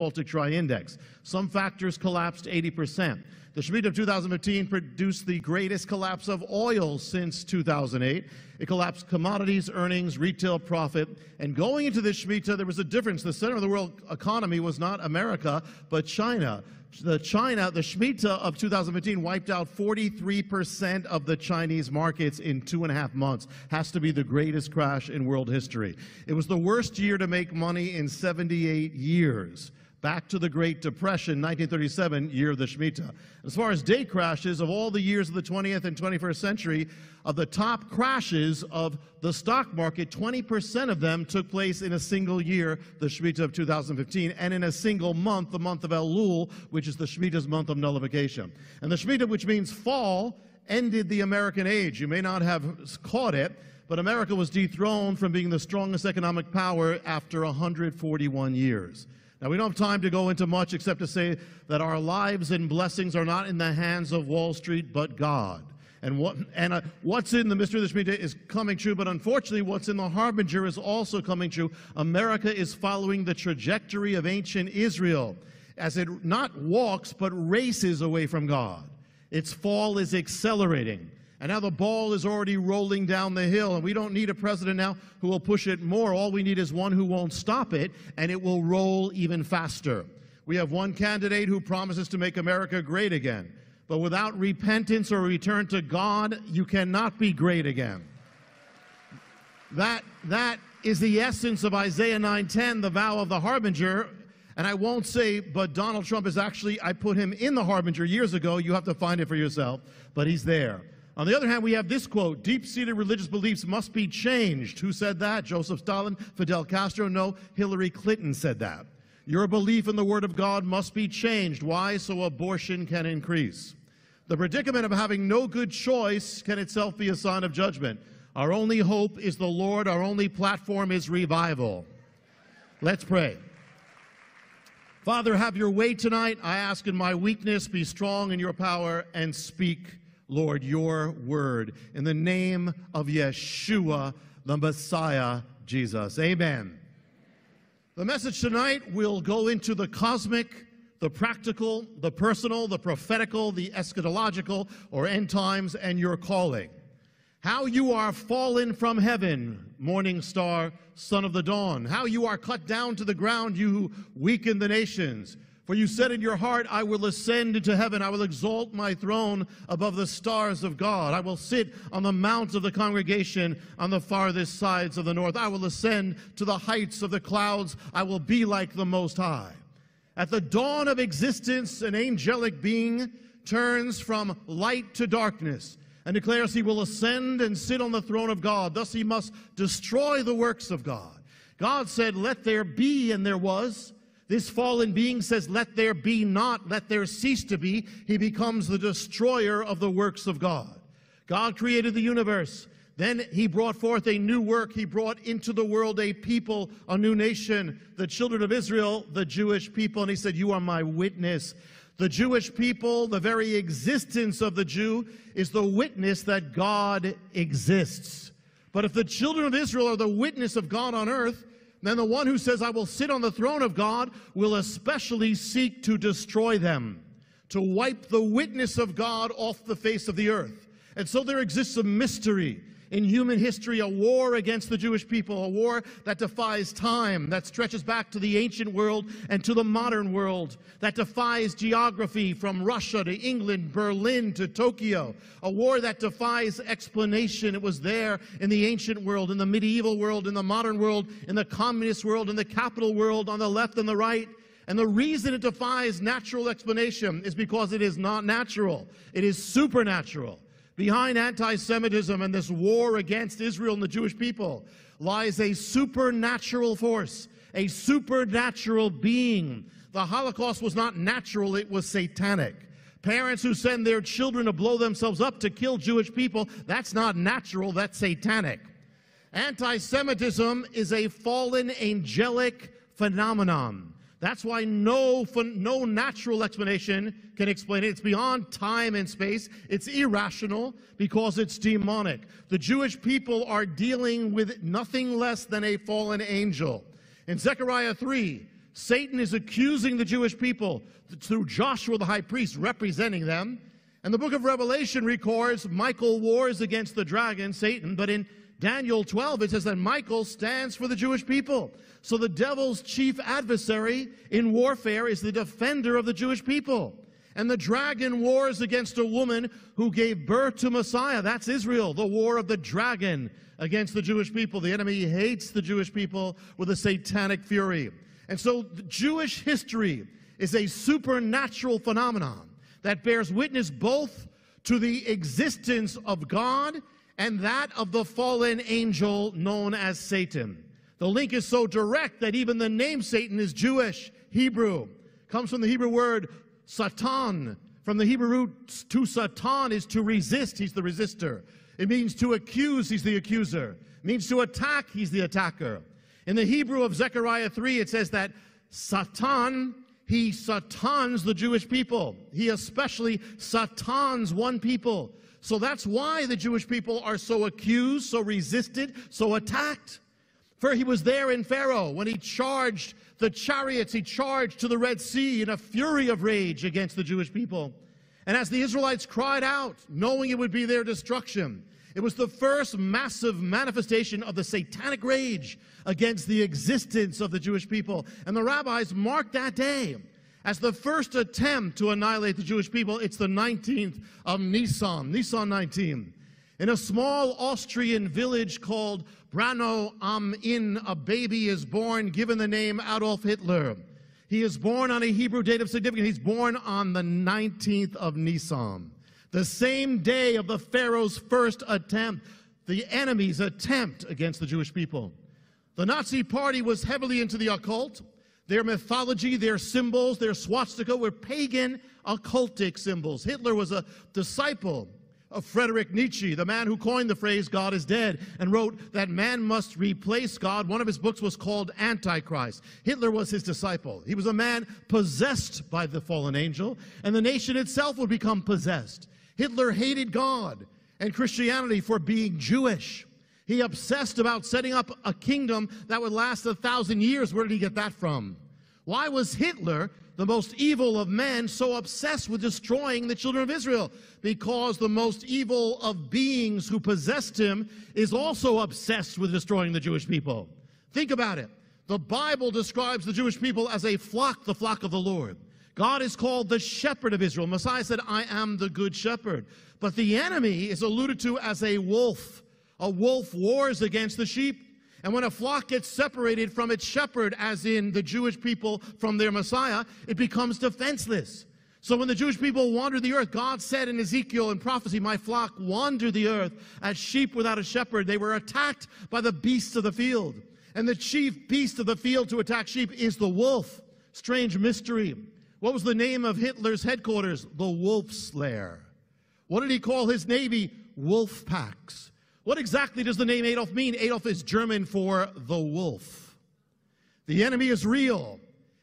Baltic Dry Index. Some factors collapsed 80%. The Shemitah of 2015 produced the greatest collapse of oil since 2008. It collapsed commodities, earnings, retail profit. And going into this Shemitah, there was a difference. The center of the world economy was not America, but China. The China, the Shemitah of 2015 wiped out 43% of the Chinese markets in two and a half months. Has to be the greatest crash in world history. It was the worst year to make money in 78 years back to the Great Depression, 1937, year of the Shemitah. As far as day crashes, of all the years of the 20th and 21st century, of the top crashes of the stock market, 20% of them took place in a single year, the Shemitah of 2015, and in a single month, the month of Elul, which is the Shemitah's month of nullification. And the Shemitah, which means fall, ended the American age. You may not have caught it, but America was dethroned from being the strongest economic power after 141 years. Now, we don't have time to go into much except to say that our lives and blessings are not in the hands of Wall Street, but God. And, what, and uh, what's in the mystery of the Shemitah is coming true, but unfortunately, what's in the Harbinger is also coming true. America is following the trajectory of ancient Israel as it not walks, but races away from God. Its fall is accelerating. And now the ball is already rolling down the hill, and we don't need a president now who will push it more. All we need is one who won't stop it, and it will roll even faster. We have one candidate who promises to make America great again. But without repentance or return to God, you cannot be great again. That, that is the essence of Isaiah 9:10, the vow of the harbinger. And I won't say, but Donald Trump is actually, I put him in the harbinger years ago. You have to find it for yourself, but he's there. On the other hand, we have this quote Deep seated religious beliefs must be changed. Who said that? Joseph Stalin, Fidel Castro? No, Hillary Clinton said that. Your belief in the Word of God must be changed. Why? So abortion can increase. The predicament of having no good choice can itself be a sign of judgment. Our only hope is the Lord, our only platform is revival. Let's pray. Father, have your way tonight. I ask in my weakness, be strong in your power and speak Lord, your word. In the name of Yeshua, the Messiah, Jesus. Amen. The message tonight will go into the cosmic, the practical, the personal, the prophetical, the eschatological, or end times, and your calling. How you are fallen from heaven, morning star, son of the dawn. How you are cut down to the ground, you who weaken the nations. For you said in your heart, I will ascend into heaven. I will exalt my throne above the stars of God. I will sit on the mount of the congregation on the farthest sides of the north. I will ascend to the heights of the clouds. I will be like the Most High. At the dawn of existence, an angelic being turns from light to darkness and declares he will ascend and sit on the throne of God. Thus he must destroy the works of God. God said, Let there be, and there was. This fallen being says, Let there be not, let there cease to be. He becomes the destroyer of the works of God. God created the universe. Then he brought forth a new work. He brought into the world a people, a new nation, the children of Israel, the Jewish people. And he said, You are my witness. The Jewish people, the very existence of the Jew, is the witness that God exists. But if the children of Israel are the witness of God on earth, then the one who says, I will sit on the throne of God, will especially seek to destroy them, to wipe the witness of God off the face of the earth. And so there exists a mystery in human history a war against the Jewish people, a war that defies time, that stretches back to the ancient world and to the modern world, that defies geography from Russia to England, Berlin to Tokyo, a war that defies explanation. It was there in the ancient world, in the medieval world, in the modern world, in the communist world, in the capital world, on the left and the right. And the reason it defies natural explanation is because it is not natural. It is supernatural. Behind anti Semitism and this war against Israel and the Jewish people lies a supernatural force, a supernatural being. The Holocaust was not natural, it was satanic. Parents who send their children to blow themselves up to kill Jewish people, that's not natural, that's satanic. Anti Semitism is a fallen angelic phenomenon. That's why no, no natural explanation can explain it. It's beyond time and space. It's irrational because it's demonic. The Jewish people are dealing with nothing less than a fallen angel. In Zechariah 3, Satan is accusing the Jewish people through Joshua the high priest representing them. And the book of Revelation records Michael wars against the dragon, Satan, but in Daniel 12 it says that Michael stands for the Jewish people. So the devil's chief adversary in warfare is the defender of the Jewish people. And the dragon wars against a woman who gave birth to Messiah. That's Israel, the war of the dragon against the Jewish people. The enemy hates the Jewish people with a satanic fury. And so Jewish history is a supernatural phenomenon that bears witness both to the existence of God and that of the fallen angel known as Satan. The link is so direct that even the name Satan is Jewish, Hebrew. Comes from the Hebrew word Satan. From the Hebrew root to Satan is to resist, he's the resistor. It means to accuse, he's the accuser. It means to attack, he's the attacker. In the Hebrew of Zechariah 3, it says that Satan, he satans the Jewish people. He especially satans one people. So that's why the Jewish people are so accused, so resisted, so attacked. For he was there in Pharaoh when he charged the chariots, he charged to the Red Sea in a fury of rage against the Jewish people. And as the Israelites cried out, knowing it would be their destruction, it was the first massive manifestation of the satanic rage against the existence of the Jewish people. And the rabbis marked that day as the first attempt to annihilate the Jewish people. It's the 19th of Nisan, Nisan 19. In a small Austrian village called Braunau am Inn, a baby is born given the name Adolf Hitler. He is born on a Hebrew date of significance. He's born on the 19th of Nisan the same day of the Pharaoh's first attempt, the enemy's attempt against the Jewish people. The Nazi party was heavily into the occult. Their mythology, their symbols, their swastika were pagan occultic symbols. Hitler was a disciple of Friedrich Nietzsche, the man who coined the phrase God is dead and wrote that man must replace God. One of his books was called Antichrist. Hitler was his disciple. He was a man possessed by the fallen angel, and the nation itself would become possessed. Hitler hated God and Christianity for being Jewish. He obsessed about setting up a kingdom that would last a thousand years. Where did he get that from? Why was Hitler, the most evil of men, so obsessed with destroying the children of Israel? Because the most evil of beings who possessed him is also obsessed with destroying the Jewish people. Think about it. The Bible describes the Jewish people as a flock, the flock of the Lord. God is called the shepherd of Israel. Messiah said, I am the good shepherd. But the enemy is alluded to as a wolf. A wolf wars against the sheep. And when a flock gets separated from its shepherd, as in the Jewish people from their Messiah, it becomes defenseless. So when the Jewish people wandered the earth, God said in Ezekiel in prophecy, My flock wandered the earth as sheep without a shepherd. They were attacked by the beasts of the field. And the chief beast of the field to attack sheep is the wolf. Strange mystery. What was the name of Hitler's headquarters? The Wolf's Lair. What did he call his navy? Wolf packs. What exactly does the name Adolf mean? Adolf is German for the wolf. The enemy is real.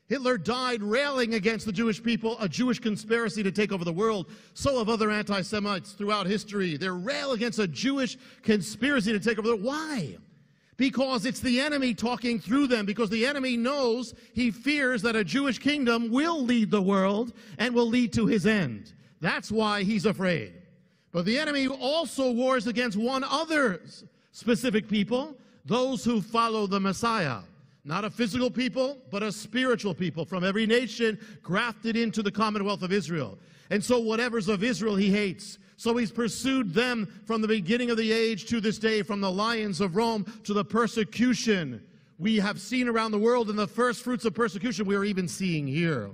Hitler died railing against the Jewish people, a Jewish conspiracy to take over the world. So have other anti Semites throughout history. They rail against a Jewish conspiracy to take over the world. Why? because it's the enemy talking through them, because the enemy knows, he fears that a Jewish kingdom will lead the world and will lead to his end. That's why he's afraid. But the enemy also wars against one other specific people, those who follow the Messiah. Not a physical people, but a spiritual people from every nation grafted into the commonwealth of Israel. And so whatever's of Israel he hates. So he's pursued them from the beginning of the age to this day, from the lions of Rome to the persecution we have seen around the world, and the first fruits of persecution we are even seeing here.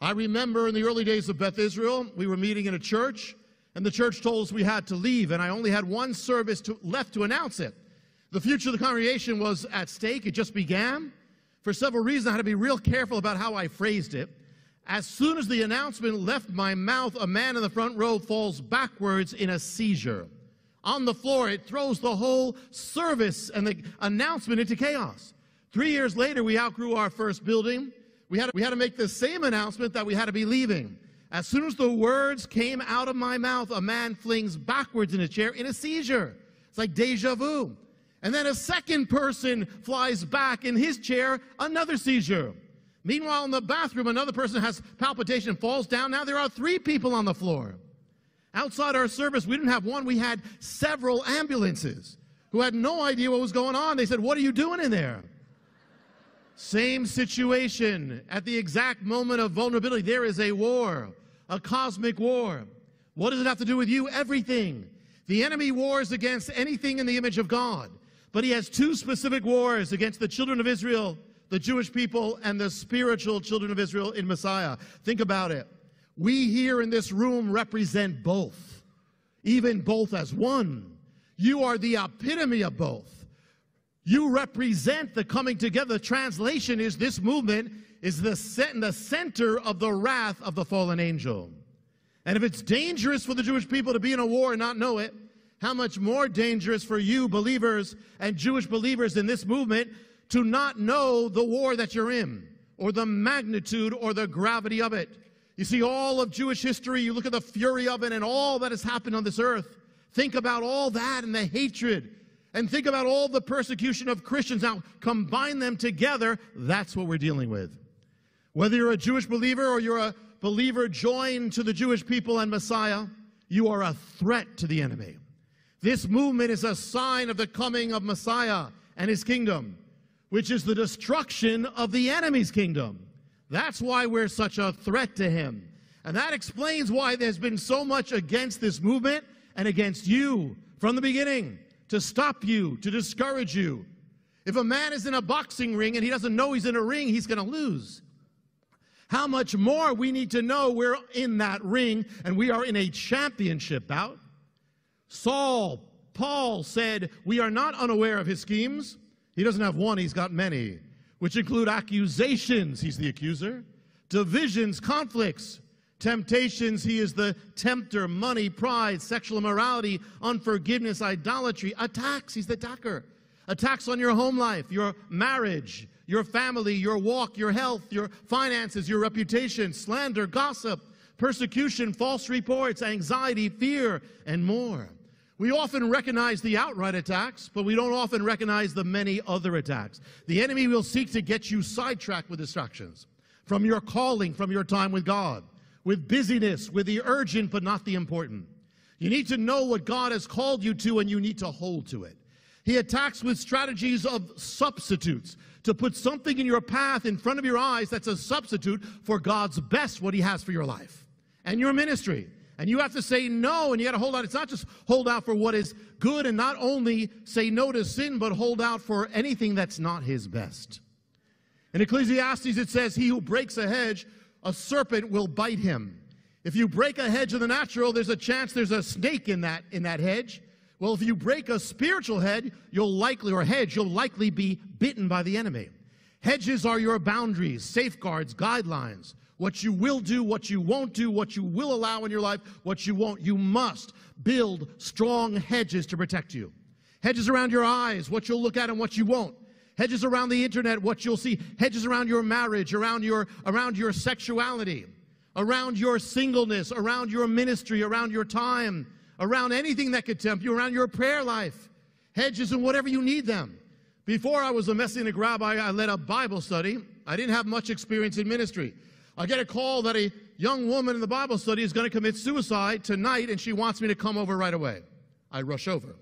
I remember in the early days of Beth Israel, we were meeting in a church, and the church told us we had to leave, and I only had one service to, left to announce it. The future of the congregation was at stake, it just began. For several reasons, I had to be real careful about how I phrased it. As soon as the announcement left my mouth, a man in the front row falls backwards in a seizure. On the floor, it throws the whole service and the announcement into chaos. Three years later, we outgrew our first building. We had, we had to make the same announcement that we had to be leaving. As soon as the words came out of my mouth, a man flings backwards in a chair in a seizure. It's like deja vu. And then a second person flies back in his chair, another seizure. Meanwhile, in the bathroom, another person has palpitation, falls down. Now there are three people on the floor. Outside our service, we didn't have one, we had several ambulances who had no idea what was going on. They said, What are you doing in there? Same situation. At the exact moment of vulnerability, there is a war, a cosmic war. What does it have to do with you? Everything. The enemy wars against anything in the image of God, but he has two specific wars against the children of Israel, the Jewish people, and the spiritual children of Israel in Messiah. Think about it. We here in this room represent both, even both as one. You are the epitome of both. You represent the coming together. The translation is this movement is the, the center of the wrath of the fallen angel. And if it's dangerous for the Jewish people to be in a war and not know it, how much more dangerous for you, believers and Jewish believers in this movement, to not know the war that you're in, or the magnitude or the gravity of it. You see, all of Jewish history, you look at the fury of it and all that has happened on this earth. Think about all that and the hatred and think about all the persecution of Christians. Now, combine them together, that's what we're dealing with. Whether you're a Jewish believer or you're a believer joined to the Jewish people and Messiah, you are a threat to the enemy. This movement is a sign of the coming of Messiah and his kingdom, which is the destruction of the enemy's kingdom. That's why we're such a threat to him. And that explains why there's been so much against this movement and against you from the beginning to stop you, to discourage you. If a man is in a boxing ring and he doesn't know he's in a ring, he's going to lose. How much more we need to know we're in that ring and we are in a championship bout. Saul, Paul said, We are not unaware of his schemes. He doesn't have one, he's got many, which include accusations, he's the accuser, divisions, conflicts, Temptations, he is the tempter. Money, pride, sexual immorality, unforgiveness, idolatry. Attacks, he's the attacker. Attacks on your home life, your marriage, your family, your walk, your health, your finances, your reputation, slander, gossip, persecution, false reports, anxiety, fear, and more. We often recognize the outright attacks, but we don't often recognize the many other attacks. The enemy will seek to get you sidetracked with distractions from your calling, from your time with God with busyness, with the urgent but not the important. You need to know what God has called you to and you need to hold to it. He attacks with strategies of substitutes to put something in your path in front of your eyes that's a substitute for God's best, what He has for your life and your ministry. And you have to say no, and you got to hold out. It's not just hold out for what is good and not only say no to sin, but hold out for anything that's not His best. In Ecclesiastes, it says, He who breaks a hedge a serpent will bite him. If you break a hedge of the natural, there's a chance there's a snake in that, in that hedge. Well, if you break a spiritual hedge, you'll likely, or hedge, you'll likely be bitten by the enemy. Hedges are your boundaries, safeguards, guidelines. What you will do, what you won't do, what you will allow in your life, what you won't. You must build strong hedges to protect you. Hedges around your eyes, what you'll look at and what you won't hedges around the internet, what you'll see, hedges around your marriage, around your, around your sexuality, around your singleness, around your ministry, around your time, around anything that could tempt you, around your prayer life, hedges and whatever you need them. Before I was a Messianic rabbi, I led a Bible study. I didn't have much experience in ministry. I get a call that a young woman in the Bible study is going to commit suicide tonight and she wants me to come over right away. I rush over.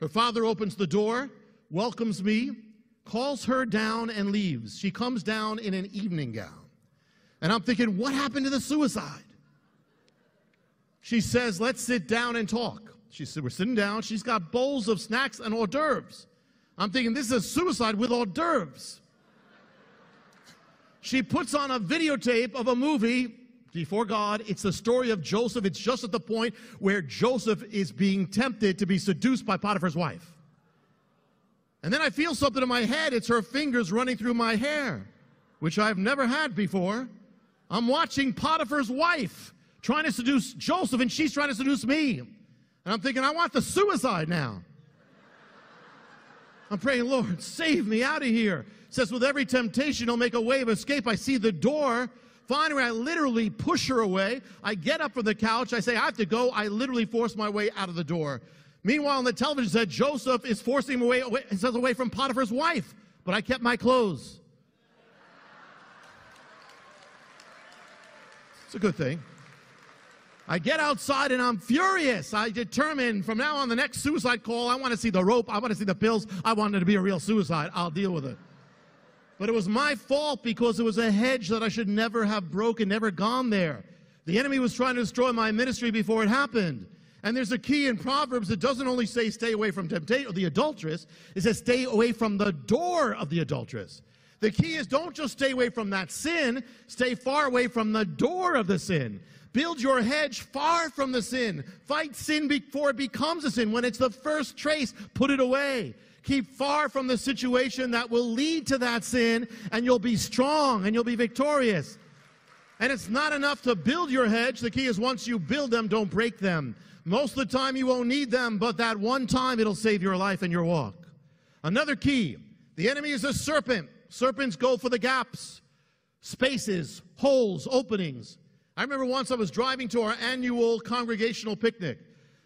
Her father opens the door, welcomes me, calls her down and leaves. She comes down in an evening gown. And I'm thinking, what happened to the suicide? She says, let's sit down and talk. She said, we're sitting down. She's got bowls of snacks and hors d'oeuvres. I'm thinking, this is a suicide with hors d'oeuvres. She puts on a videotape of a movie before God. It's the story of Joseph. It's just at the point where Joseph is being tempted to be seduced by Potiphar's wife. And then I feel something in my head. It's her fingers running through my hair, which I've never had before. I'm watching Potiphar's wife trying to seduce Joseph, and she's trying to seduce me. And I'm thinking, I want the suicide now. I'm praying, Lord, save me out of here. It says, with every temptation, he'll make a way of escape. I see the door. Finally, I literally push her away. I get up from the couch. I say, I have to go. I literally force my way out of the door. Meanwhile, on the television said Joseph is forcing him away, away, says away from Potiphar's wife, but I kept my clothes. It's a good thing. I get outside and I'm furious. I determine from now on the next suicide call, I want to see the rope, I want to see the pills, I want it to be a real suicide. I'll deal with it. But it was my fault because it was a hedge that I should never have broken, never gone there. The enemy was trying to destroy my ministry before it happened. And there's a key in Proverbs that doesn't only say stay away from temptation, the adulteress, it says stay away from the door of the adulteress. The key is don't just stay away from that sin, stay far away from the door of the sin. Build your hedge far from the sin. Fight sin before it becomes a sin. When it's the first trace, put it away. Keep far from the situation that will lead to that sin, and you'll be strong and you'll be victorious. And it's not enough to build your hedge. The key is once you build them, don't break them. Most of the time you won't need them, but that one time it'll save your life and your walk. Another key the enemy is a serpent. Serpents go for the gaps, spaces, holes, openings. I remember once I was driving to our annual congregational picnic,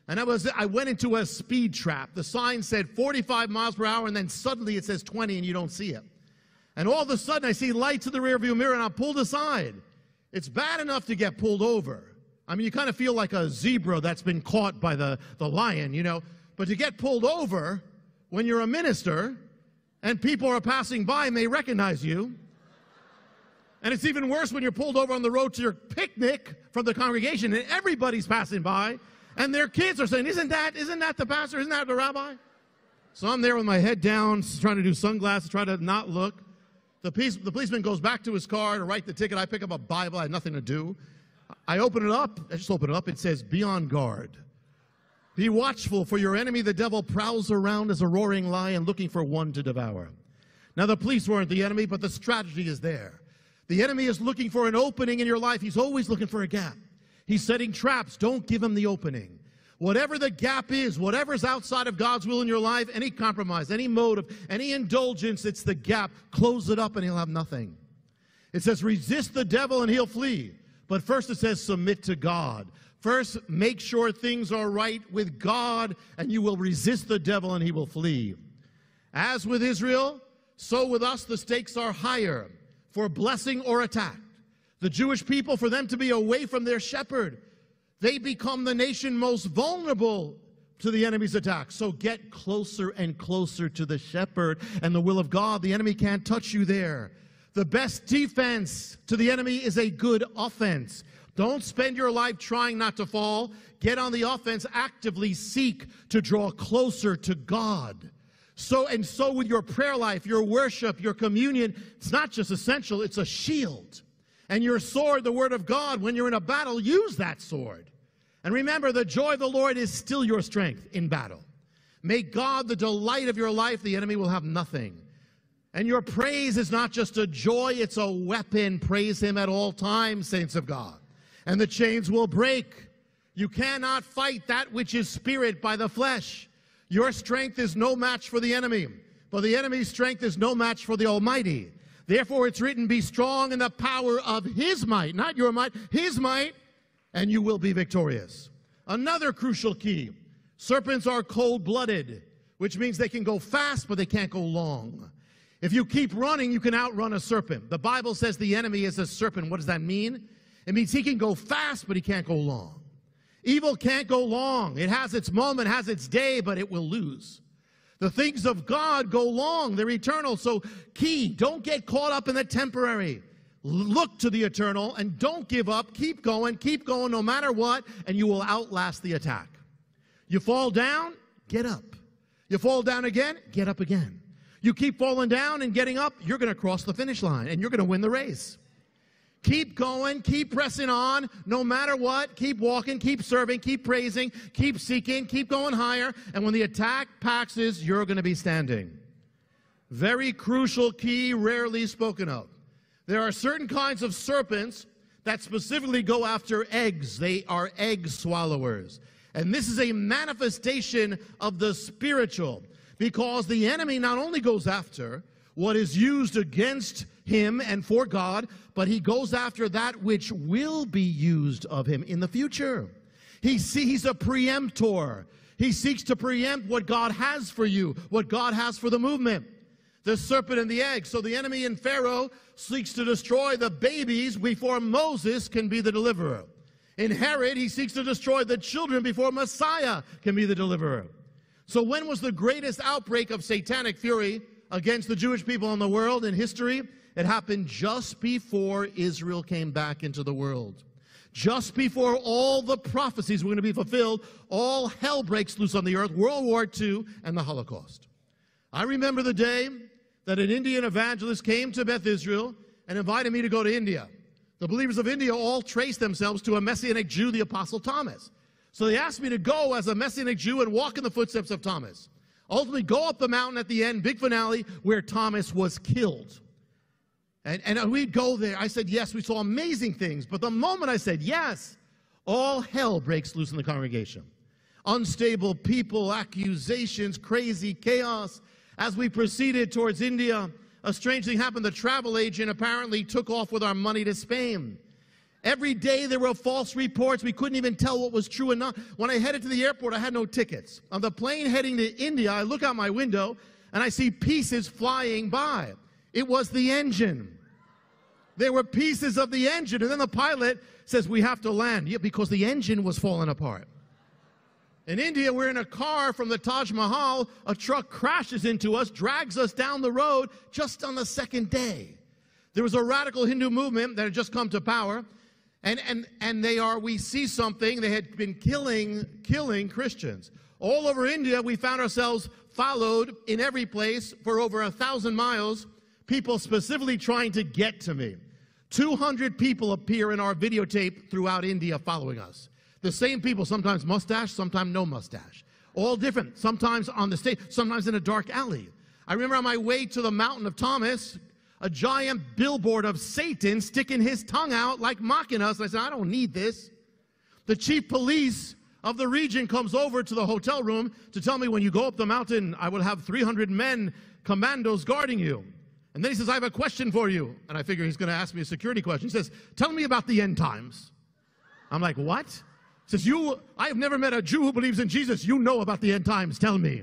and I, was, I went into a speed trap. The sign said 45 miles per hour, and then suddenly it says 20, and you don't see it. And all of a sudden, I see lights in the rearview mirror, and I'm pulled aside. It's bad enough to get pulled over. I mean, you kind of feel like a zebra that's been caught by the, the lion, you know. But to get pulled over when you're a minister and people are passing by and they recognize you, and it's even worse when you're pulled over on the road to your picnic from the congregation and everybody's passing by and their kids are saying, Isn't that, isn't that the pastor? Isn't that the rabbi? So I'm there with my head down, trying to do sunglasses, trying to not look. The, the policeman goes back to his car to write the ticket. I pick up a Bible, I had nothing to do. I open it up, I just open it up. It says, Be on guard. Be watchful, for your enemy, the devil, prowls around as a roaring lion looking for one to devour. Now, the police weren't the enemy, but the strategy is there. The enemy is looking for an opening in your life. He's always looking for a gap. He's setting traps. Don't give him the opening. Whatever the gap is, whatever's outside of God's will in your life, any compromise, any motive, any indulgence, it's the gap. Close it up and he'll have nothing. It says, resist the devil and he'll flee. But first it says, submit to God. First, make sure things are right with God, and you will resist the devil and he will flee. As with Israel, so with us the stakes are higher for blessing or attack. The Jewish people, for them to be away from their shepherd, they become the nation most vulnerable to the enemy's attack. So get closer and closer to the shepherd and the will of God. The enemy can't touch you there. The best defense to the enemy is a good offense. Don't spend your life trying not to fall. Get on the offense, actively seek to draw closer to God. So, and so with your prayer life, your worship, your communion, it's not just essential, it's a shield. And your sword, the word of God, when you're in a battle, use that sword. And remember, the joy of the Lord is still your strength in battle. Make God the delight of your life, the enemy will have nothing. And your praise is not just a joy, it's a weapon. Praise Him at all times, saints of God. And the chains will break. You cannot fight that which is spirit by the flesh. Your strength is no match for the enemy, but the enemy's strength is no match for the Almighty. Therefore, it's written, Be strong in the power of His might, not your might, His might, and you will be victorious. Another crucial key serpents are cold blooded, which means they can go fast, but they can't go long. If you keep running, you can outrun a serpent. The Bible says the enemy is a serpent. What does that mean? It means he can go fast, but he can't go long. Evil can't go long. It has its moment, has its day, but it will lose. The things of God go long, they're eternal. So, key, don't get caught up in the temporary. Look to the eternal and don't give up. Keep going, keep going no matter what, and you will outlast the attack. You fall down, get up. You fall down again, get up again. You keep falling down and getting up, you're going to cross the finish line and you're going to win the race. Keep going, keep pressing on, no matter what. Keep walking, keep serving, keep praising, keep seeking, keep going higher. And when the attack passes, you're going to be standing. Very crucial key, rarely spoken of. There are certain kinds of serpents that specifically go after eggs. They are egg swallowers. And this is a manifestation of the spiritual because the enemy not only goes after what is used against him and for God, but he goes after that which will be used of him in the future. He see, he's a preemptor. He seeks to preempt what God has for you, what God has for the movement. the serpent and the egg. So the enemy in Pharaoh seeks to destroy the babies before Moses can be the deliverer. In Herod, he seeks to destroy the children before Messiah can be the deliverer. So, when was the greatest outbreak of satanic fury against the Jewish people in the world in history? It happened just before Israel came back into the world. Just before all the prophecies were going to be fulfilled, all hell breaks loose on the earth World War II and the Holocaust. I remember the day that an Indian evangelist came to Beth Israel and invited me to go to India. The believers of India all trace themselves to a Messianic Jew, the Apostle Thomas. So they asked me to go as a Messianic Jew and walk in the footsteps of Thomas. Ultimately, go up the mountain at the end, big finale, where Thomas was killed. And, and we'd go there. I said, yes, we saw amazing things. But the moment I said yes, all hell breaks loose in the congregation. Unstable people, accusations, crazy chaos. As we proceeded towards India, a strange thing happened. The travel agent apparently took off with our money to Spain. Every day there were false reports. We couldn't even tell what was true and not. When I headed to the airport, I had no tickets. On the plane heading to India, I look out my window and I see pieces flying by. It was the engine. There were pieces of the engine, and then the pilot says, We have to land. Yeah, because the engine was falling apart. In India, we're in a car from the Taj Mahal. A truck crashes into us, drags us down the road just on the second day. There was a radical Hindu movement that had just come to power. And, and, and they are, we see something, they had been killing, killing Christians. All over India, we found ourselves followed in every place for over a thousand miles, people specifically trying to get to me. 200 people appear in our videotape throughout India following us. The same people, sometimes mustache, sometimes no mustache. All different, sometimes on the stage, sometimes in a dark alley. I remember on my way to the mountain of Thomas, a giant billboard of Satan sticking his tongue out, like mocking us. I said, I don't need this. The chief police of the region comes over to the hotel room to tell me when you go up the mountain, I will have 300 men, commandos guarding you. And then he says, I have a question for you. And I figure he's going to ask me a security question. He says, Tell me about the end times. I'm like, What? He says, You, I have never met a Jew who believes in Jesus. You know about the end times. Tell me.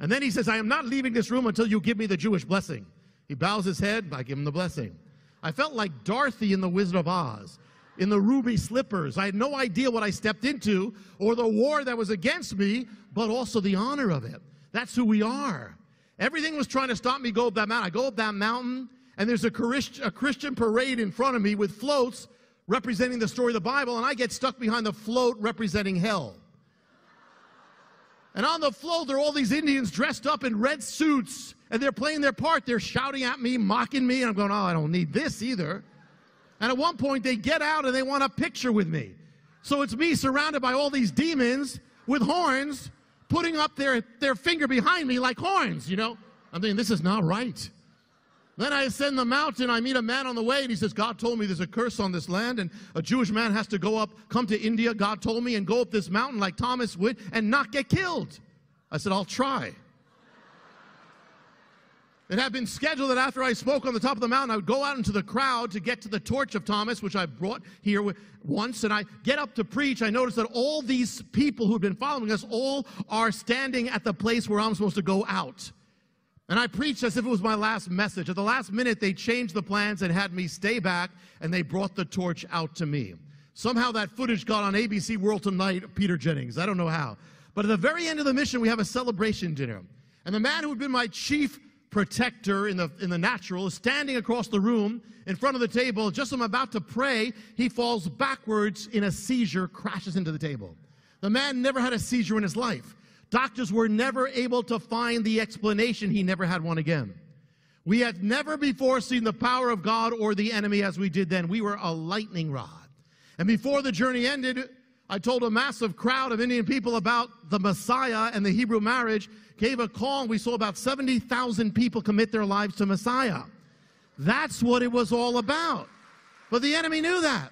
And then he says, I am not leaving this room until you give me the Jewish blessing. He bows his head, I give him the blessing. I felt like Dorothy in The Wizard of Oz, in the ruby slippers. I had no idea what I stepped into or the war that was against me, but also the honor of it. That's who we are. Everything was trying to stop me go up that mountain. I go up that mountain, and there's a, a Christian parade in front of me with floats representing the story of the Bible, and I get stuck behind the float representing hell. And on the float, there are all these Indians dressed up in red suits and they're playing their part. They're shouting at me, mocking me, and I'm going, oh, I don't need this either. And at one point, they get out and they want a picture with me. So it's me surrounded by all these demons with horns, putting up their, their finger behind me like horns, you know? I'm thinking, this is not right. Then I ascend the mountain. I meet a man on the way, and he says, God told me there's a curse on this land, and a Jewish man has to go up, come to India, God told me, and go up this mountain like Thomas would and not get killed. I said, I'll try. It had been scheduled that after I spoke on the top of the mountain, I would go out into the crowd to get to the torch of Thomas, which I brought here once. And I get up to preach. I notice that all these people who've been following us all are standing at the place where I'm supposed to go out. And I preached as if it was my last message. At the last minute, they changed the plans and had me stay back, and they brought the torch out to me. Somehow that footage got on ABC World Tonight, Peter Jennings. I don't know how. But at the very end of the mission, we have a celebration dinner. And the man who had been my chief protector in the, in the natural is standing across the room in front of the table. Just as I'm about to pray, he falls backwards in a seizure, crashes into the table. The man never had a seizure in his life. Doctors were never able to find the explanation. He never had one again. We had never before seen the power of God or the enemy as we did then. We were a lightning rod. And before the journey ended, I told a massive crowd of Indian people about the Messiah and the Hebrew marriage, gave a call, and we saw about 70,000 people commit their lives to Messiah. That's what it was all about. But the enemy knew that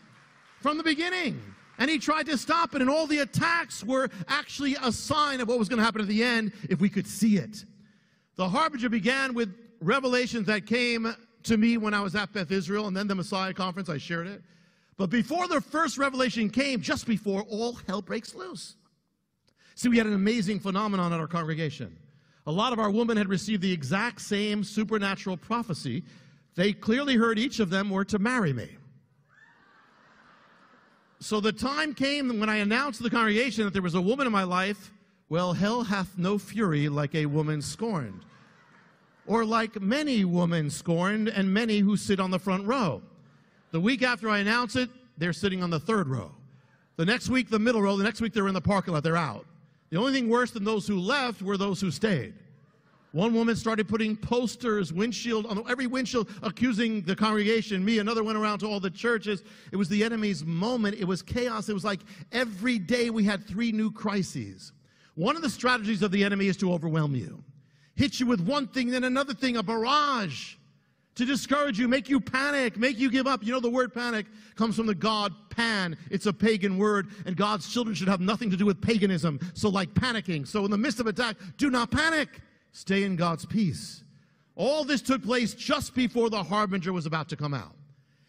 from the beginning. And he tried to stop it, and all the attacks were actually a sign of what was going to happen at the end if we could see it. The harbinger began with revelations that came to me when I was at Beth Israel, and then the Messiah conference, I shared it. But before the first revelation came, just before all hell breaks loose. See, we had an amazing phenomenon at our congregation. A lot of our women had received the exact same supernatural prophecy. They clearly heard each of them were to marry me. So the time came when I announced to the congregation that there was a woman in my life. Well, hell hath no fury like a woman scorned, or like many women scorned, and many who sit on the front row. The week after I announce it, they're sitting on the third row. The next week, the middle row. The next week, they're in the parking lot. They're out. The only thing worse than those who left were those who stayed. One woman started putting posters, windshield on every windshield, accusing the congregation. Me, another went around to all the churches. It was the enemy's moment. It was chaos. It was like every day we had three new crises. One of the strategies of the enemy is to overwhelm you, hit you with one thing, then another thing, a barrage, to discourage you, make you panic, make you give up. You know, the word panic comes from the god Pan. It's a pagan word, and God's children should have nothing to do with paganism. So, like panicking. So, in the midst of attack, do not panic. Stay in God's peace. All this took place just before the harbinger was about to come out.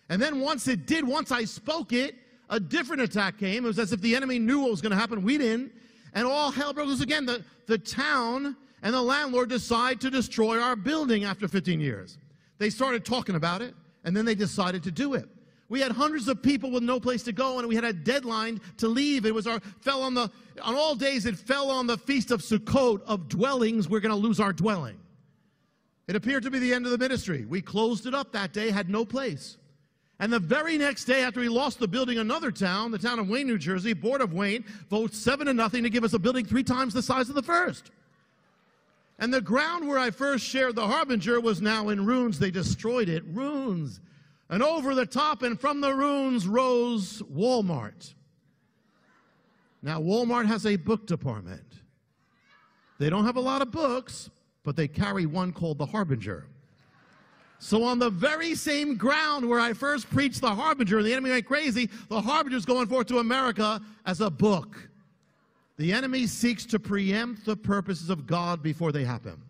And then once it did, once I spoke it, a different attack came. It was as if the enemy knew what was going to happen. We didn't. And all hell broke loose again. The, the town and the landlord decide to destroy our building after 15 years. They started talking about it, and then they decided to do it. We had hundreds of people with no place to go, and we had a deadline to leave. It was our fell on the on all days. It fell on the feast of Sukkot of dwellings. We're going to lose our dwelling. It appeared to be the end of the ministry. We closed it up that day, had no place. And the very next day, after we lost the building, another town, the town of Wayne, New Jersey, Board of Wayne, votes seven to nothing to give us a building three times the size of the first. And the ground where I first shared the Harbinger was now in ruins. They destroyed it. Ruins. And over the top and from the ruins rose Walmart. Now, Walmart has a book department. They don't have a lot of books, but they carry one called the Harbinger. So, on the very same ground where I first preached the Harbinger and the enemy went crazy, the Harbinger is going forth to America as a book. The enemy seeks to preempt the purposes of God before they happen.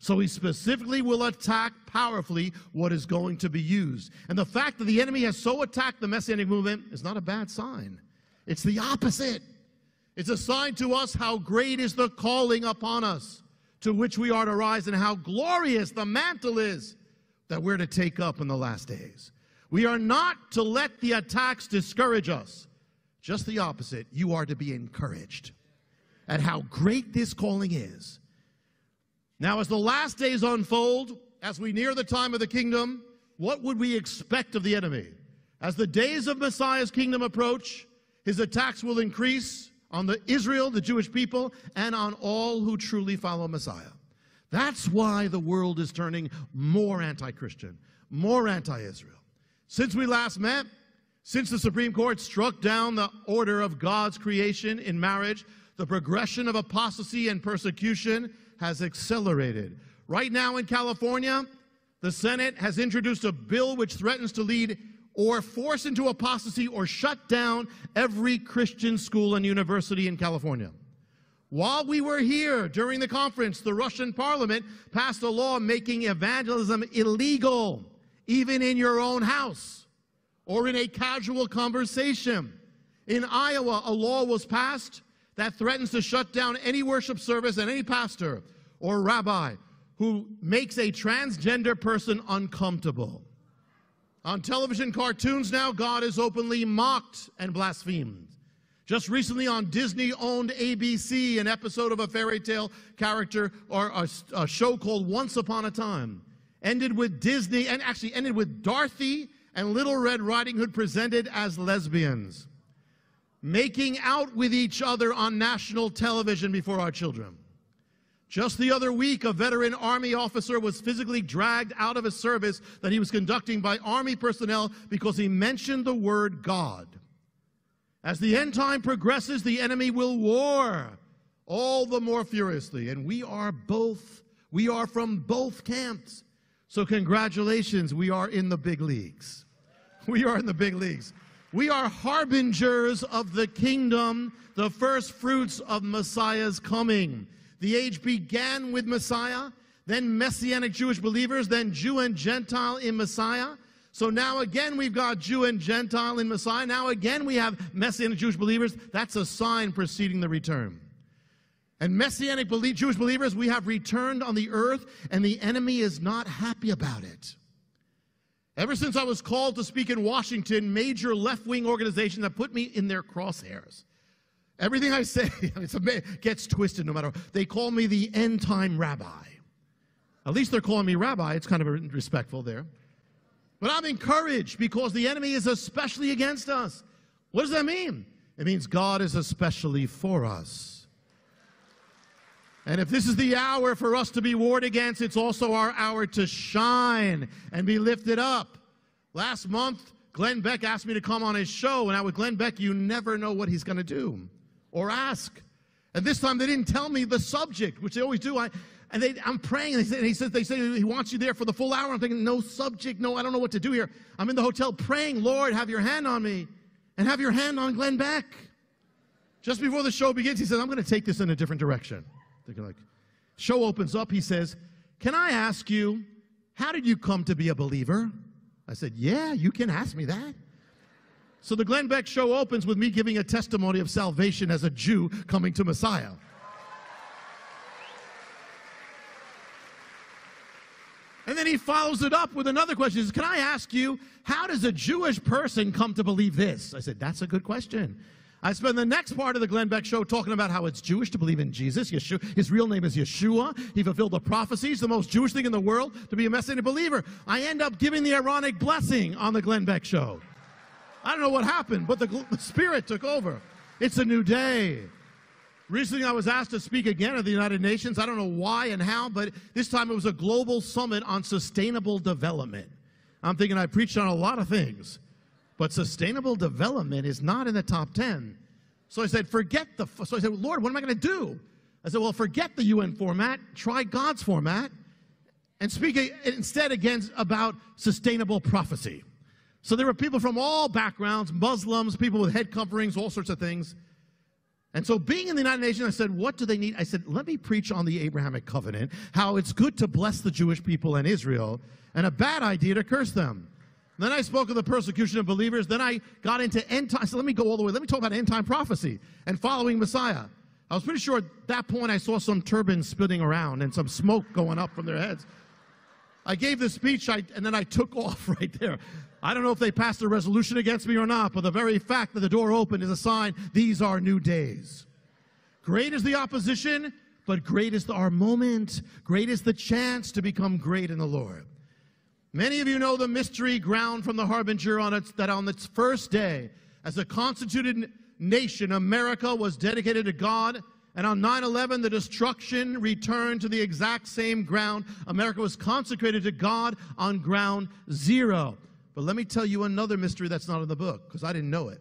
So he specifically will attack powerfully what is going to be used. And the fact that the enemy has so attacked the Messianic movement is not a bad sign. It's the opposite. It's a sign to us how great is the calling upon us to which we are to rise and how glorious the mantle is that we're to take up in the last days. We are not to let the attacks discourage us. Just the opposite. You are to be encouraged at how great this calling is now, as the last days unfold, as we near the time of the kingdom, what would we expect of the enemy? As the days of Messiah's kingdom approach, his attacks will increase on the Israel, the Jewish people, and on all who truly follow Messiah. That's why the world is turning more anti Christian, more anti Israel. Since we last met, since the Supreme Court struck down the order of God's creation in marriage, the progression of apostasy and persecution has accelerated. Right now in California, the Senate has introduced a bill which threatens to lead or force into apostasy or shut down every Christian school and university in California. While we were here during the conference, the Russian parliament passed a law making evangelism illegal, even in your own house or in a casual conversation. In Iowa, a law was passed that threatens to shut down any worship service and any pastor or rabbi who makes a transgender person uncomfortable. On television cartoons now, God is openly mocked and blasphemed. Just recently on Disney owned ABC, an episode of a fairy tale character or a, a, show called Once Upon a Time ended with Disney and actually ended with Dorothy and Little Red Riding Hood presented as lesbians making out with each other on national television before our children. Just the other week, a veteran Army officer was physically dragged out of a service that he was conducting by Army personnel because he mentioned the word God. As the end time progresses, the enemy will war all the more furiously, and we are both, we are from both camps. So, congratulations, we are in the big leagues. We are in the big leagues. We are harbingers of the kingdom, the first fruits of Messiah's coming. The age began with Messiah, then Messianic Jewish believers, then Jew and Gentile in Messiah. So now again we've got Jew and Gentile in Messiah. Now again we have Messianic Jewish believers. That's a sign preceding the return. And Messianic Jewish believers, we have returned on the earth, and the enemy is not happy about it. Ever since I was called to speak in Washington, major left wing organizations have put me in their crosshairs. Everything I say gets twisted no matter what. They call me the end time rabbi. At least they're calling me rabbi. It's kind of respectful there. But I'm encouraged because the enemy is especially against us. What does that mean? It means God is especially for us. And if this is the hour for us to be warred against, it's also our hour to shine and be lifted up. Last month, Glenn Beck asked me to come on his show, and now with Glenn Beck, you never know what he's going to do or ask. And this time they didn't tell me the subject, which they always do. I, and they, I'm praying, and, and he says, they say he wants you there for the full hour. I'm thinking, no subject, no, I don't know what to do here. I'm in the hotel praying, Lord, have your hand on me, and have your hand on Glenn Beck. Just before the show begins, he says, I'm going to take this in a different direction. Thinking like, show opens up, he says, Can I ask you, how did you come to be a believer? I said, Yeah, you can ask me that. So the Glenn Beck show opens with me giving a testimony of salvation as a Jew coming to Messiah. And then he follows it up with another question. He says, Can I ask you, how does a Jewish person come to believe this? I said, That's a good question. I spend the next part of the Glenn Beck show talking about how it's Jewish to believe in Jesus. Yeshua, his real name is Yeshua. He fulfilled the prophecies, the most Jewish thing in the world to be a Messianic believer. I end up giving the Aaronic blessing on the Glenn Beck show. I don't know what happened, but the, the Spirit took over. It's a new day. Recently, I was asked to speak again at the United Nations. I don't know why and how, but this time it was a global summit on sustainable development. I'm thinking I preached on a lot of things, but sustainable development is not in the top 10. So I said, forget the, so I said, Lord, what am I going to do? I said, well, forget the UN format, try God's format, and speak instead against about sustainable prophecy. So there were people from all backgrounds, Muslims, people with head coverings, all sorts of things. And so, being in the United Nations, I said, What do they need? I said, Let me preach on the Abrahamic covenant, how it's good to bless the Jewish people and Israel, and a bad idea to curse them. Then I spoke of the persecution of believers. Then I got into end time. So let me go all the way. Let me talk about end time prophecy and following Messiah. I was pretty sure at that point I saw some turbans spinning around and some smoke going up from their heads. I gave the speech I, and then I took off right there. I don't know if they passed a resolution against me or not, but the very fact that the door opened is a sign these are new days. Great is the opposition, but great is our moment. Great is the chance to become great in the Lord. Many of you know the mystery ground from the Harbinger on its, that on its first day, as a constituted nation, America was dedicated to God. And on 9 11, the destruction returned to the exact same ground. America was consecrated to God on ground zero. But let me tell you another mystery that's not in the book, because I didn't know it.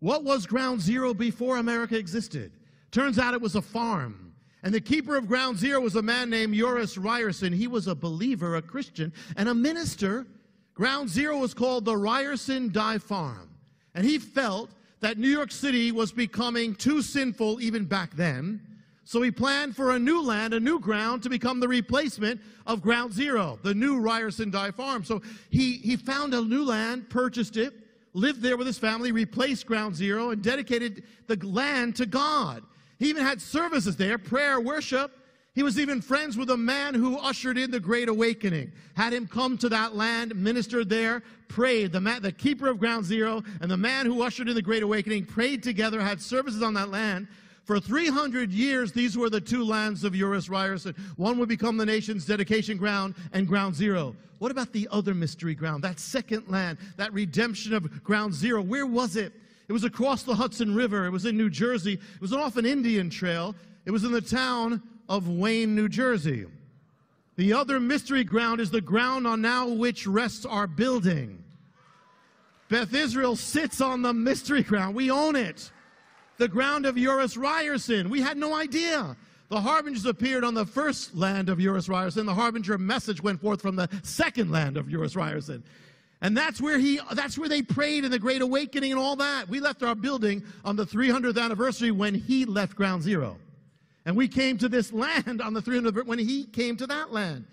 What was ground zero before America existed? Turns out it was a farm. And the keeper of ground zero was a man named Joris Ryerson. He was a believer, a Christian, and a minister. Ground zero was called the Ryerson Dye Farm. And he felt that New York City was becoming too sinful even back then. So he planned for a new land, a new ground to become the replacement of Ground Zero, the new Ryerson Dye Farm. So he, he found a new land, purchased it, lived there with his family, replaced Ground Zero, and dedicated the land to God. He even had services there, prayer, worship. He was even friends with a man who ushered in the Great Awakening, had him come to that land, ministered there, prayed. The, man, the keeper of Ground Zero and the man who ushered in the Great Awakening prayed together, had services on that land. For 300 years, these were the two lands of Joris Ryerson. One would become the nation's dedication ground and ground zero. What about the other mystery ground, that second land, that redemption of ground zero? Where was it? It was across the Hudson River. It was in New Jersey. It was off an Indian trail. It was in the town of Wayne, New Jersey. The other mystery ground is the ground on now which rests our building. Beth Israel sits on the mystery ground. We own it the ground of Joris Ryerson. We had no idea. The harbingers appeared on the first land of Joris Ryerson. The harbinger message went forth from the second land of Joris Ryerson. And that's where he that's where they prayed in the Great Awakening and all that. We left our building on the 300th anniversary when he left ground zero. And we came to this land on the 300th when he came to that land.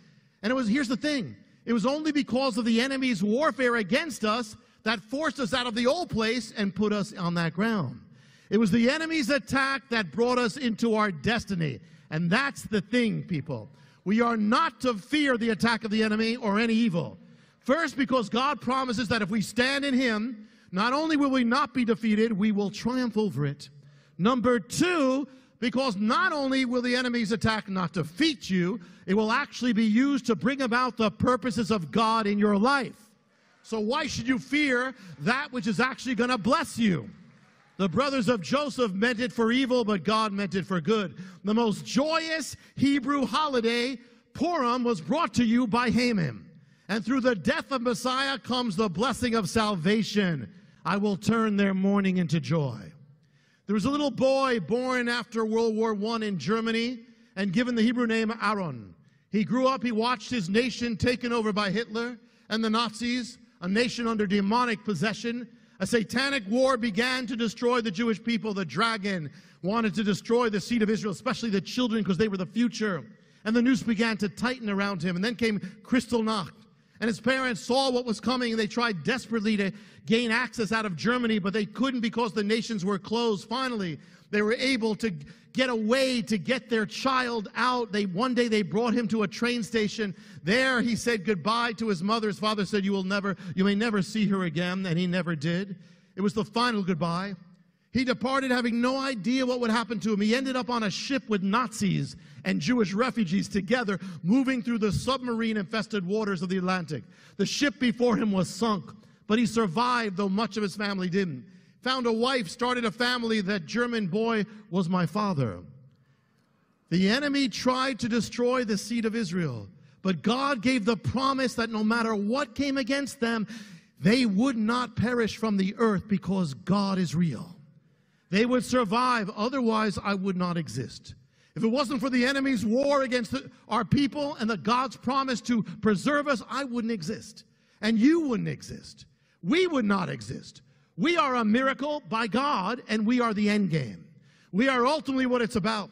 And it was here's the thing. It was only because of the enemy's warfare against us that forced us out of the old place and put us on that ground. It was the enemy's attack that brought us into our destiny. And that's the thing, people. We are not to fear the attack of the enemy or any evil. First, because God promises that if we stand in Him, not only will we not be defeated, we will triumph over it. Number two, because not only will the enemy's attack not defeat you, it will actually be used to bring about the purposes of God in your life. So, why should you fear that which is actually going to bless you? The brothers of Joseph meant it for evil, but God meant it for good. The most joyous Hebrew holiday, Purim, was brought to you by Haman. And through the death of Messiah comes the blessing of salvation. I will turn their mourning into joy. There was a little boy born after World War I in Germany and given the Hebrew name Aaron. He grew up, he watched his nation taken over by Hitler and the Nazis, a nation under demonic possession. A satanic war began to destroy the Jewish people. The dragon wanted to destroy the seed of Israel, especially the children, because they were the future. And the noose began to tighten around him. And then came Kristallnacht, and his parents saw what was coming and they tried desperately to gain access out of Germany, but they couldn't because the nations were closed. Finally, they were able to get a way to get their child out. They one day they brought him to a train station. There he said goodbye to his mother. His father said, "You will never, you may never see her again," and he never did. It was the final goodbye. He departed having no idea what would happen to him. He ended up on a ship with Nazis and Jewish refugees together, moving through the submarine infested waters of the Atlantic. The ship before him was sunk, but he survived, though much of his family didn't. Found a wife, started a family. That German boy was my father. The enemy tried to destroy the seed of Israel, but God gave the promise that no matter what came against them, they would not perish from the earth because God is real. They would survive, otherwise, I would not exist. If it wasn't for the enemy's war against the, our people and the God's promise to preserve us, I wouldn't exist. And you wouldn't exist. We would not exist. We are a miracle by God, and we are the end game. We are ultimately what it's about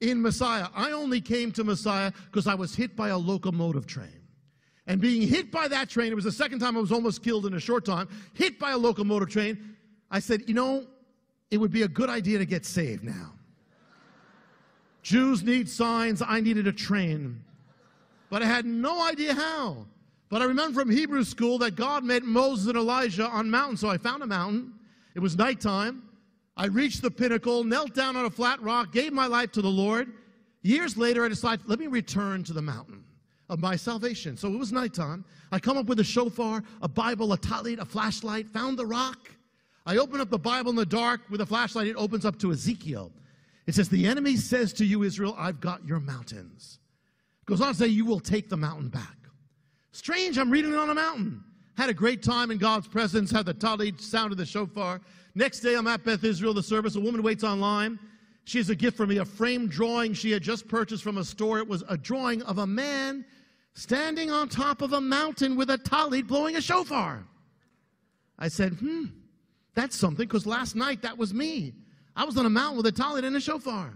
in Messiah. I only came to Messiah because I was hit by a locomotive train. And being hit by that train, it was the second time I was almost killed in a short time, hit by a locomotive train. I said, you know, it would be a good idea to get saved now. Jews need signs. I needed a train. But I had no idea how. But I remember from Hebrew school that God met Moses and Elijah on mountain. So I found a mountain. It was nighttime. I reached the pinnacle, knelt down on a flat rock, gave my life to the Lord. Years later, I decided, let me return to the mountain of my salvation. So it was nighttime. I come up with a shofar, a Bible, a talit, a flashlight, found the rock. I open up the Bible in the dark with a flashlight, it opens up to Ezekiel. It says, The enemy says to you, Israel, I've got your mountains. It goes on to say, You will take the mountain back. Strange, I'm reading it on a mountain. Had a great time in God's presence, had the talit, sounded the shofar. Next day, I'm at Beth Israel, the service. A woman waits online. She has a gift for me, a framed drawing she had just purchased from a store. It was a drawing of a man standing on top of a mountain with a talit blowing a shofar. I said, hmm, that's something because last night that was me. I was on a mountain with a talit and a shofar.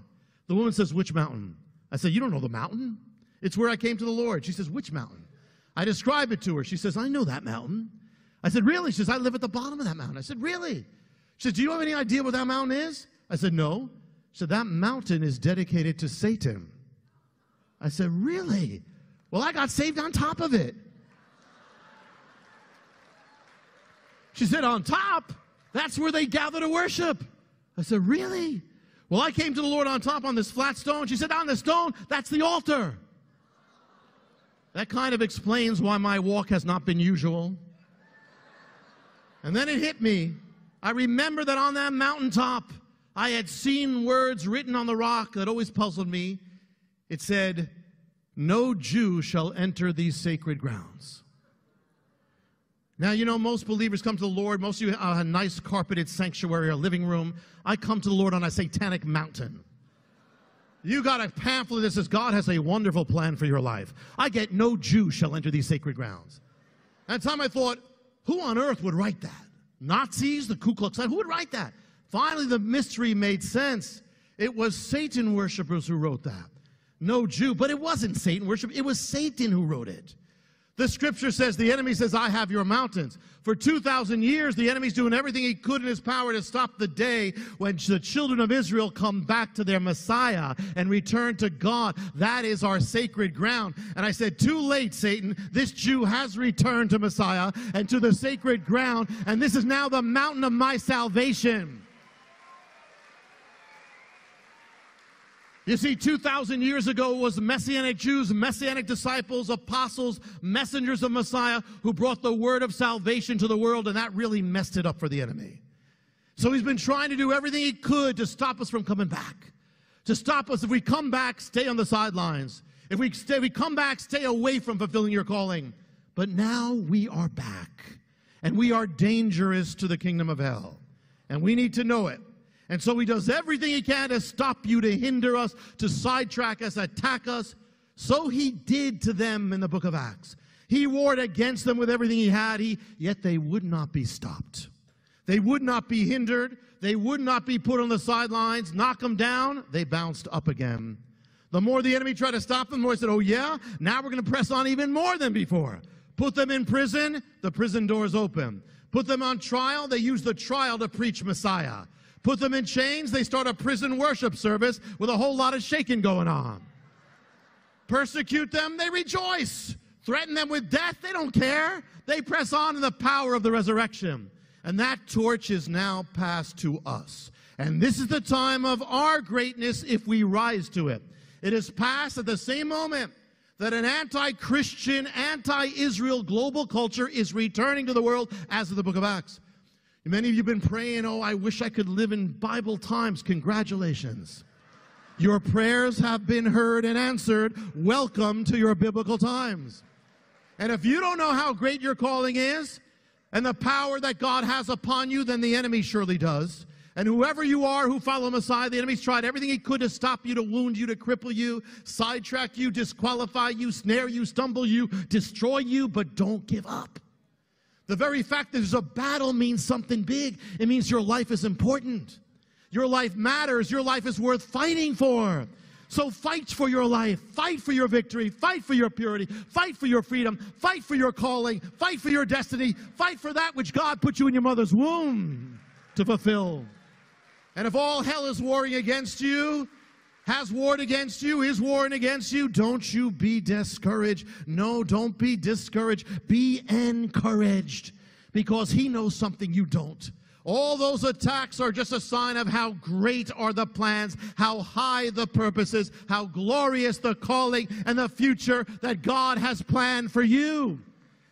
The woman says, Which mountain? I said, You don't know the mountain. It's where I came to the Lord. She says, Which mountain? I describe it to her. She says, I know that mountain. I said, Really? She says, I live at the bottom of that mountain. I said, Really? She said, Do you have any idea what that mountain is? I said, No. She said, That mountain is dedicated to Satan. I said, Really? Well, I got saved on top of it. She said, On top? That's where they gather to worship. I said, Really? Well, I came to the Lord on top on this flat stone. She said, On the stone, that's the altar. That kind of explains why my walk has not been usual. And then it hit me. I remember that on that mountaintop, I had seen words written on the rock that always puzzled me. It said, No Jew shall enter these sacred grounds. Now, you know, most believers come to the Lord. Most of you have a nice carpeted sanctuary or living room. I come to the Lord on a satanic mountain. You got a pamphlet that says God has a wonderful plan for your life. I get no Jew shall enter these sacred grounds. At the time I thought, who on earth would write that? Nazis, the Ku Klux Klan, who would write that? Finally, the mystery made sense. It was Satan worshippers who wrote that. No Jew, but it wasn't Satan worship, it was Satan who wrote it. The scripture says, the enemy says, I have your mountains. For 2,000 years, the enemy's doing everything he could in his power to stop the day when the children of Israel come back to their Messiah and return to God. That is our sacred ground. And I said, Too late, Satan. This Jew has returned to Messiah and to the sacred ground, and this is now the mountain of my salvation. You see, 2,000 years ago was Messianic Jews, Messianic disciples, apostles, messengers of Messiah who brought the word of salvation to the world, and that really messed it up for the enemy. So he's been trying to do everything he could to stop us from coming back. To stop us, if we come back, stay on the sidelines. If we, stay, we come back, stay away from fulfilling your calling. But now we are back, and we are dangerous to the kingdom of hell. And we need to know it. And so he does everything he can to stop you, to hinder us, to sidetrack us, attack us. So he did to them in the book of Acts. He warred against them with everything he had, he, yet they would not be stopped. They would not be hindered. They would not be put on the sidelines. Knock them down, they bounced up again. The more the enemy tried to stop them, the more he said, Oh, yeah, now we're going to press on even more than before. Put them in prison, the prison doors open. Put them on trial, they use the trial to preach Messiah. Put them in chains, they start a prison worship service with a whole lot of shaking going on. Persecute them, they rejoice. Threaten them with death, they don't care. They press on in the power of the resurrection. And that torch is now passed to us. And this is the time of our greatness if we rise to it. It is passed at the same moment that an anti Christian, anti Israel global culture is returning to the world, as of the book of Acts. Many of you have been praying, oh, I wish I could live in Bible times. Congratulations. Your prayers have been heard and answered. Welcome to your biblical times. And if you don't know how great your calling is and the power that God has upon you, then the enemy surely does. And whoever you are who follow Messiah, the enemy's tried everything he could to stop you, to wound you, to cripple you, sidetrack you, disqualify you, snare you, stumble you, destroy you, but don't give up. The very fact that there's a battle means something big. It means your life is important. Your life matters. Your life is worth fighting for. So fight for your life. Fight for your victory. Fight for your purity. Fight for your freedom. Fight for your calling. Fight for your destiny. Fight for that which God put you in your mother's womb to fulfill. And if all hell is warring against you, has warred against you, is warring against you, don't you be discouraged. No, don't be discouraged. Be encouraged because he knows something you don't. All those attacks are just a sign of how great are the plans, how high the purposes, how glorious the calling and the future that God has planned for you,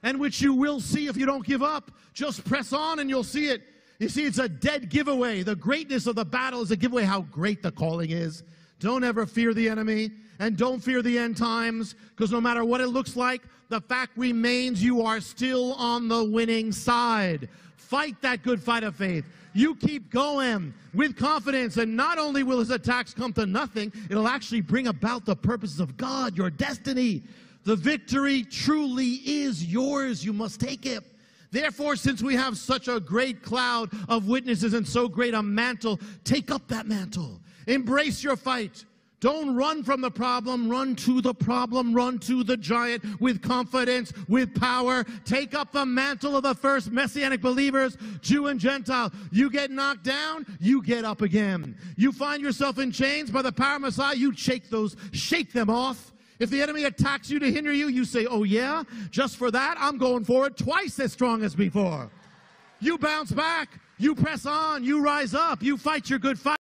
and which you will see if you don't give up. Just press on and you'll see it. You see, it's a dead giveaway. The greatness of the battle is a giveaway how great the calling is. Don't ever fear the enemy and don't fear the end times because no matter what it looks like, the fact remains you are still on the winning side. Fight that good fight of faith. You keep going with confidence, and not only will his attacks come to nothing, it'll actually bring about the purposes of God, your destiny. The victory truly is yours. You must take it. Therefore, since we have such a great cloud of witnesses and so great a mantle, take up that mantle. Embrace your fight. Don't run from the problem, run to the problem, run to the giant with confidence, with power. Take up the mantle of the first messianic believers, Jew and Gentile. You get knocked down, you get up again. You find yourself in chains by the power of Messiah, you shake those, shake them off. If the enemy attacks you to hinder you, you say, Oh, yeah, just for that, I'm going forward twice as strong as before. You bounce back, you press on, you rise up, you fight your good fight.